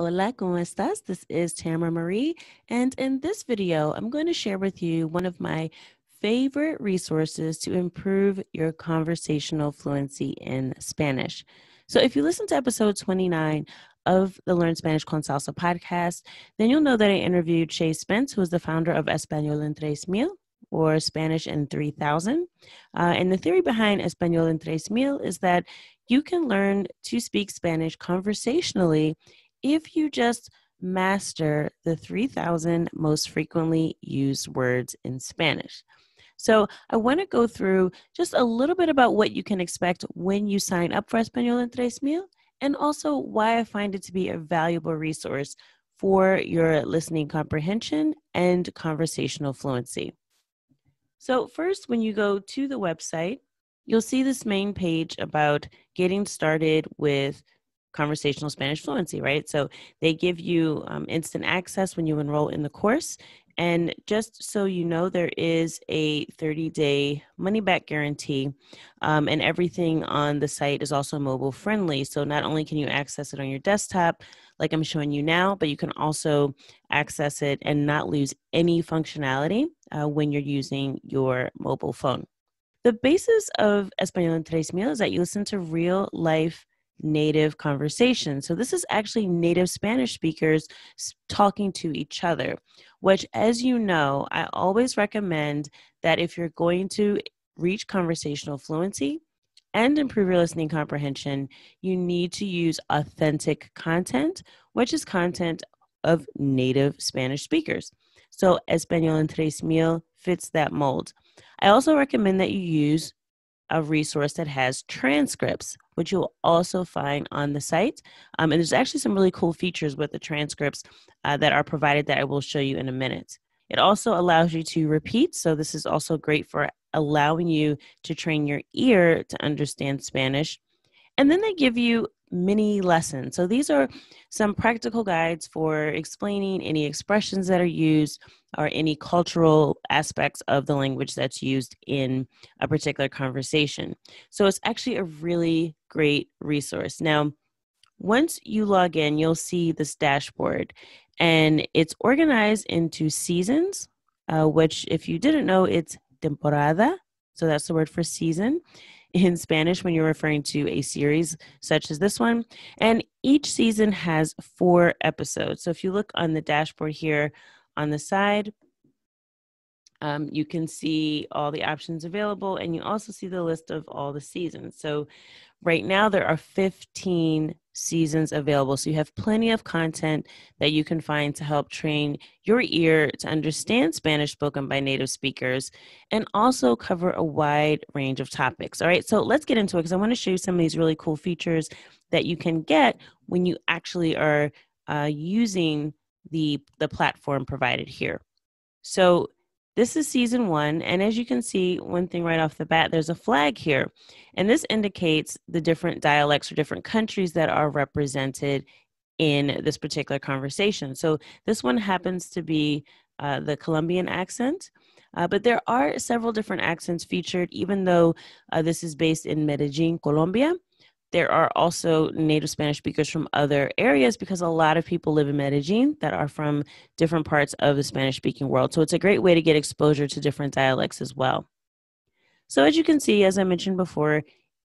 Hola, ¿cómo estás? This is Tamara Marie, and in this video, I'm going to share with you one of my favorite resources to improve your conversational fluency in Spanish. So, if you listen to episode 29 of the Learn Spanish con Salsa podcast, then you'll know that I interviewed Shay Spence, who is the founder of Español en Tres Mil, or Spanish in 3000. Uh, and the theory behind Español en Mil is that you can learn to speak Spanish conversationally if you just master the 3000 most frequently used words in Spanish. So, I want to go through just a little bit about what you can expect when you sign up for Español en Tres Mil, and also why I find it to be a valuable resource for your listening comprehension and conversational fluency. So, first, when you go to the website, you'll see this main page about getting started with conversational Spanish fluency, right? So, they give you um, instant access when you enroll in the course. And just so you know, there is a 30 day money back guarantee, um, and everything on the site is also mobile friendly. So, not only can you access it on your desktop, like I'm showing you now, but you can also access it and not lose any functionality uh, when you're using your mobile phone. The basis of Español en Tres Mil is that you listen to real life native conversation. So, this is actually native Spanish speakers talking to each other, which, as you know, I always recommend that if you're going to reach conversational fluency and improve your listening comprehension, you need to use authentic content, which is content of native Spanish speakers. So, Español en Tres Mil fits that mold. I also recommend that you use a resource that has transcripts, which you'll also find on the site. Um, and there's actually some really cool features with the transcripts uh, that are provided that I will show you in a minute. It also allows you to repeat. So, this is also great for allowing you to train your ear to understand Spanish. And then they give you mini lessons. So these are some practical guides for explaining any expressions that are used or any cultural aspects of the language that's used in a particular conversation. So it's actually a really great resource. Now, once you log in, you'll see this dashboard and it's organized into seasons, uh, which, if you didn't know, it's temporada. So that's the word for season in Spanish when you're referring to a series such as this one. And each season has four episodes. So if you look on the dashboard here on the side, um, you can see all the options available and you also see the list of all the seasons. So right now there are 15 seasons available. So you have plenty of content that you can find to help train your ear to understand Spanish spoken by native speakers and also cover a wide range of topics. All right, so let's get into it because I want to show you some of these really cool features that you can get when you actually are uh, using the, the platform provided here. So this is season one, and as you can see, one thing right off the bat, there's a flag here. And this indicates the different dialects or different countries that are represented in this particular conversation. So this one happens to be uh, the Colombian accent. Uh, but there are several different accents featured, even though uh, this is based in Medellin, Colombia there are also native Spanish speakers from other areas because a lot of people live in Medellin that are from different parts of the Spanish speaking world. So it's a great way to get exposure to different dialects as well. So, as you can see, as I mentioned before,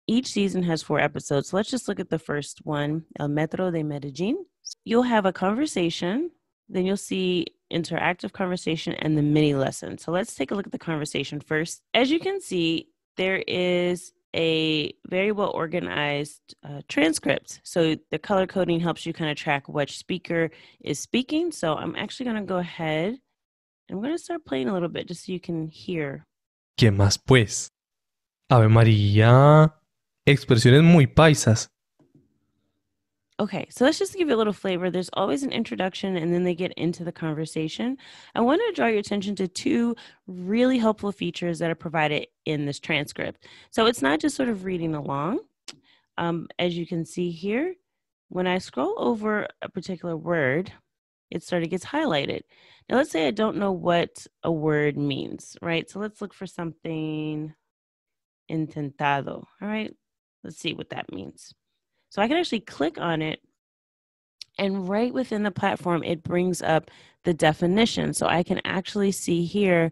each season has four episodes. So let's just look at the first one El Metro de Medellin. You'll have a conversation, then you'll see interactive conversation and the mini lesson. So let's take a look at the conversation first. As you can see, there is a very well organized uh, transcript. So the color coding helps you kind of track which speaker is speaking. So I'm actually going to go ahead and I'm going to start playing a little bit just so you can hear. ¿Qué más pues? Ave María. Expresiones muy paisas. Okay, so let's just give you a little flavor. There's always an introduction and then they get into the conversation. I want to draw your attention to two really helpful features that are provided in this transcript. So it's not just sort of reading along. Um, as you can see here, when I scroll over a particular word, it sort of gets highlighted. Now, let's say I don't know what a word means, right? So let's look for something intentado, all right? Let's see what that means. So I can actually click on it And right within the platform, it brings up the definition. So I can actually see here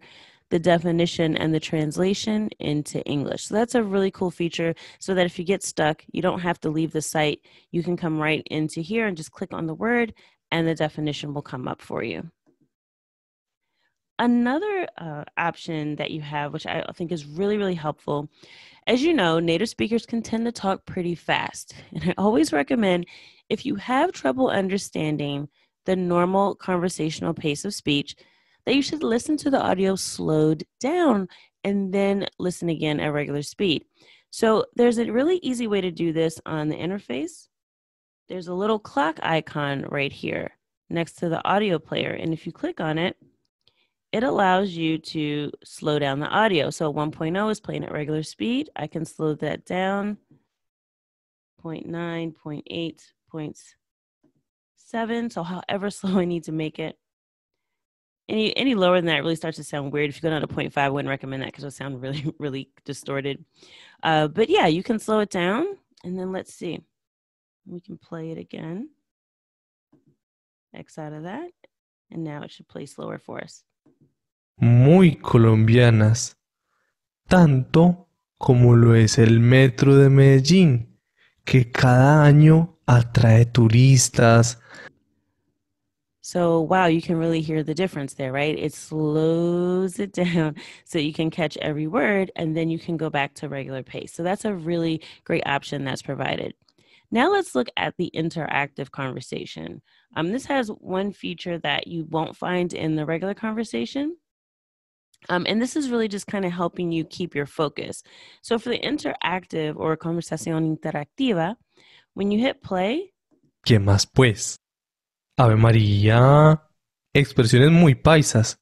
the definition and the translation into English. So that's a really cool feature so that if you get stuck, you don't have to leave the site. You can come right into here and just click on the word and the definition will come up for you. Another uh, option that you have, which I think is really, really helpful, as you know, native speakers can tend to talk pretty fast. And I always recommend if you have trouble understanding the normal conversational pace of speech, that you should listen to the audio slowed down and then listen again at regular speed. So there's a really easy way to do this on the interface. There's a little clock icon right here next to the audio player. And if you click on it, it allows you to slow down the audio. So 1.0 is playing at regular speed. I can slow that down 0.9, 0.8, 0.7. So however slow I need to make it. Any any lower than that really starts to sound weird. If you go down to 0.5, I wouldn't recommend that because it'll sound really, really distorted. Uh, but yeah, you can slow it down. And then let's see. We can play it again. X out of that. And now it should play slower for us. Muy colombianas, tanto como lo es el Metro de Medellín, que cada año atrae turistas. So, wow, you can really hear the difference there, right? It slows it down so you can catch every word and then you can go back to regular pace. So, that's a really great option that's provided. Now, let's look at the interactive conversation. Um, this has one feature that you won't find in the regular conversation, um, and this is really just kind of helping you keep your focus. So for the interactive or conversación interactiva, when you hit play. ¿Qué más pues? Ave María. Expresiones muy paisas.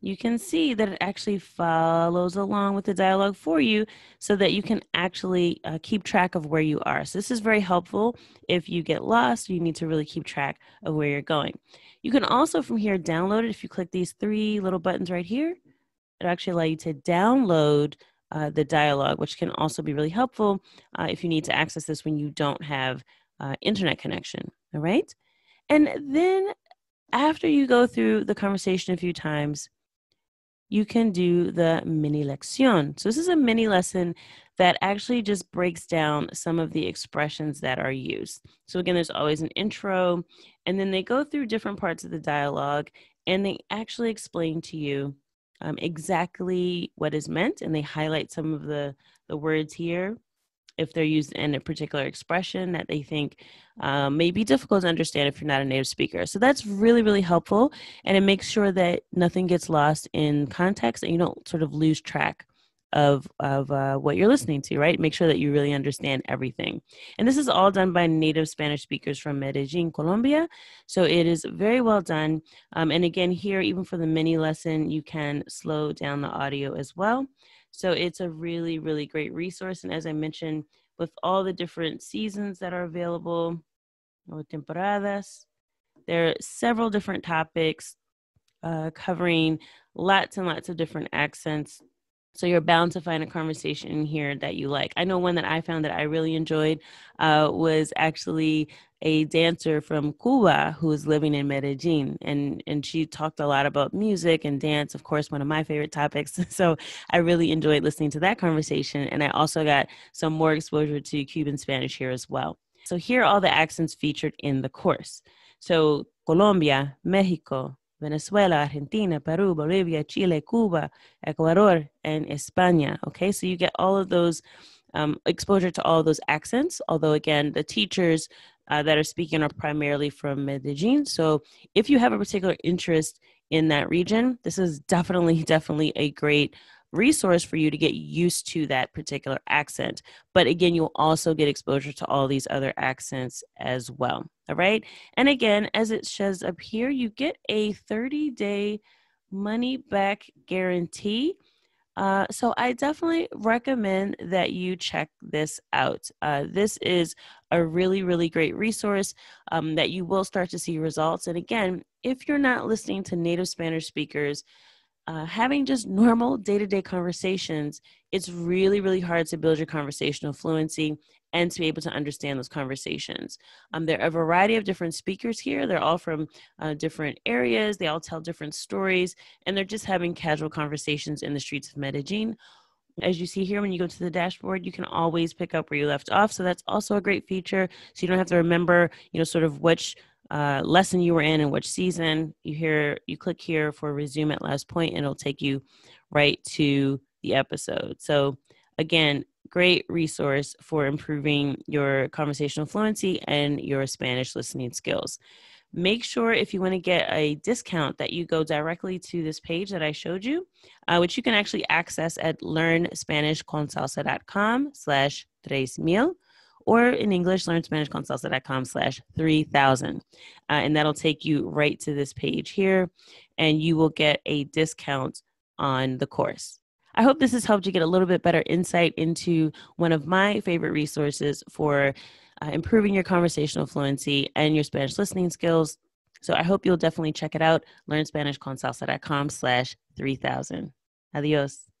You can see that it actually follows along with the dialogue for you so that you can actually uh, keep track of where you are. So, this is very helpful if you get lost, you need to really keep track of where you're going. You can also from here download it if you click these three little buttons right here it actually allow you to download uh, the dialogue, which can also be really helpful uh, if you need to access this when you don't have uh, internet connection. All right. And then after you go through the conversation a few times, you can do the mini lección. So, this is a mini lesson that actually just breaks down some of the expressions that are used. So, again, there's always an intro, and then they go through different parts of the dialogue and they actually explain to you um, exactly what is meant and they highlight some of the, the words here if they're used in a particular expression that they think um, may be difficult to understand if you're not a native speaker. So that's really, really helpful. And it makes sure that nothing gets lost in context and you don't sort of lose track of of uh, what you're listening to, right? Make sure that you really understand everything. And this is all done by native Spanish speakers from Medellin, Colombia. So it is very well done. Um, and again, here, even for the mini lesson, you can slow down the audio as well. So it's a really, really great resource. And as I mentioned, with all the different seasons that are available, or temporadas, there are several different topics uh, covering lots and lots of different accents so you're bound to find a conversation here that you like. I know one that I found that I really enjoyed uh, was actually a dancer from Cuba who is living in Medellin, and and she talked a lot about music and dance. Of course, one of my favorite topics. So I really enjoyed listening to that conversation, and I also got some more exposure to Cuban Spanish here as well. So here are all the accents featured in the course. So Colombia, Mexico, Venezuela, Argentina, Peru, Bolivia, Chile, Cuba, Ecuador, and España. Okay, so you get all of those um, exposure to all those accents, although, again, the teachers uh, that are speaking are primarily from Medellin. So if you have a particular interest in that region, this is definitely, definitely a great resource for you to get used to that particular accent. But again, you'll also get exposure to all these other accents as well. All right. And again, as it says up here, you get a 30 day money back guarantee. Uh, so I definitely recommend that you check this out. Uh, this is a really, really great resource um, that you will start to see results. And again, if you're not listening to native Spanish speakers, uh, having just normal day to day conversations, it's really, really hard to build your conversational fluency and to be able to understand those conversations. Um, there are a variety of different speakers here. They're all from uh, different areas, they all tell different stories, and they're just having casual conversations in the streets of Medellin. As you see here, when you go to the dashboard, you can always pick up where you left off. So that's also a great feature. So you don't have to remember, you know, sort of which uh, lesson you were in and which season. You hear, you click here for resume at last point, and it'll take you right to the episode. So again, great resource for improving your conversational fluency and your Spanish listening skills. Make sure if you want to get a discount that you go directly to this page that I showed you, uh, which you can actually access at learnspanishconsalsa.com slash tres mil or in English, learnspanishconsalsa.com slash 3000. Uh, and that'll take you right to this page here, and you will get a discount on the course. I hope this has helped you get a little bit better insight into one of my favorite resources for uh, improving your conversational fluency and your Spanish listening skills. So I hope you'll definitely check it out. LearnSpanishConsalsa.com slash 3000. Adios.